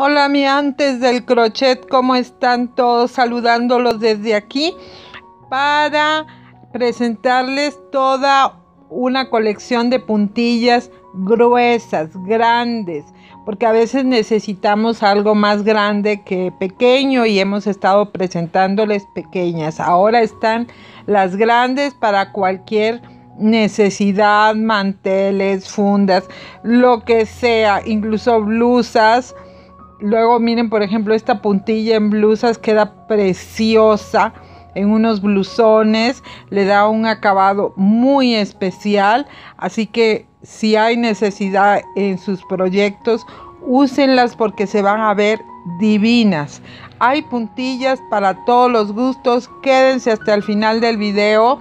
Hola mi antes del crochet, ¿cómo están todos? Saludándolos desde aquí para presentarles toda una colección de puntillas gruesas, grandes, porque a veces necesitamos algo más grande que pequeño y hemos estado presentándoles pequeñas. Ahora están las grandes para cualquier necesidad, manteles, fundas, lo que sea, incluso blusas Luego miren, por ejemplo, esta puntilla en blusas queda preciosa. En unos blusones le da un acabado muy especial. Así que si hay necesidad en sus proyectos, úsenlas porque se van a ver divinas. Hay puntillas para todos los gustos. Quédense hasta el final del video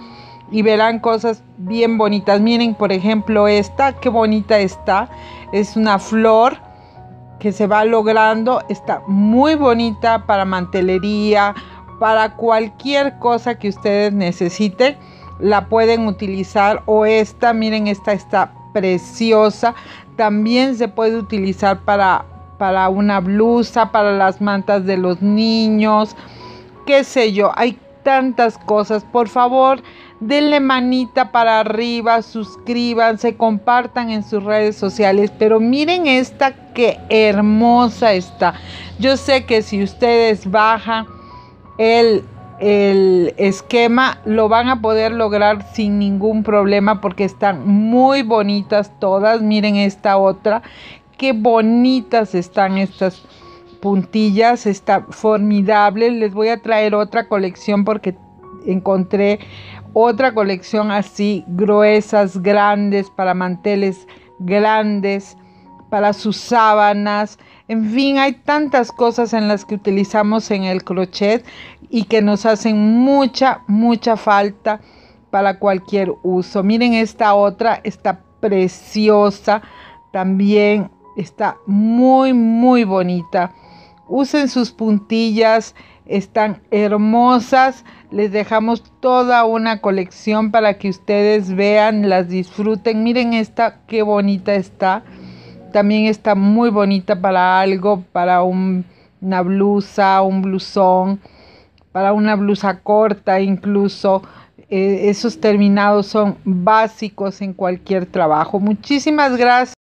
y verán cosas bien bonitas. Miren, por ejemplo, esta, qué bonita está. Es una flor que se va logrando está muy bonita para mantelería, para cualquier cosa que ustedes necesiten, la pueden utilizar o esta, miren, esta está preciosa, también se puede utilizar para, para una blusa, para las mantas de los niños, qué sé yo, hay tantas cosas, por favor, denle manita para arriba, suscríbanse, compartan en sus redes sociales. Pero miren esta que hermosa está. Yo sé que si ustedes bajan el, el esquema, lo van a poder lograr sin ningún problema porque están muy bonitas todas. Miren esta otra. Qué bonitas están estas puntillas. Está formidable. Les voy a traer otra colección porque encontré otra colección así, gruesas, grandes, para manteles grandes, para sus sábanas. En fin, hay tantas cosas en las que utilizamos en el crochet y que nos hacen mucha, mucha falta para cualquier uso. Miren esta otra, está preciosa, también está muy, muy bonita. Usen sus puntillas, están hermosas. Les dejamos toda una colección para que ustedes vean, las disfruten. Miren esta, qué bonita está. También está muy bonita para algo, para una blusa, un blusón, para una blusa corta incluso. Eh, esos terminados son básicos en cualquier trabajo. Muchísimas gracias.